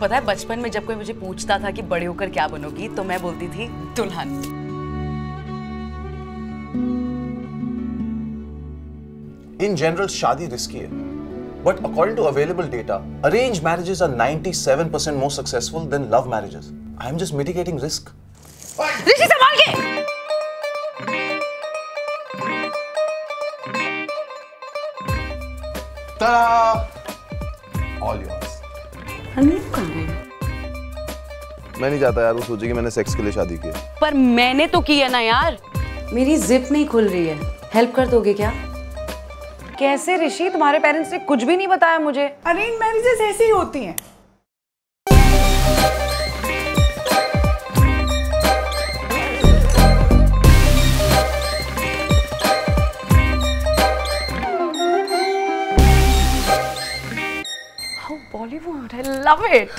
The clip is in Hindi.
पता है बचपन में जब कोई मुझे पूछता था कि बड़े होकर क्या बनोगी तो मैं बोलती थी दुल्हन। इन जनरल शादी रिस्की है। But according to available data arrange marriages are 97 percent more successful than love marriages I am just mitigating risk ता कहाँ मैं नहीं चाहता यार वो सोचे कि मैंने सेक्स के लिए शादी की पर मैंने तो की है ना यार। मेरी जिप नहीं खुल रही है। हेल्प कर दोगे क्या? कैसे ऋषि तुम्हारे पेरेंट्स ने कुछ भी नहीं बताया मुझे? अरेंज मैरिजेस ऐसी ही होती हैं। Bollywood. I love it.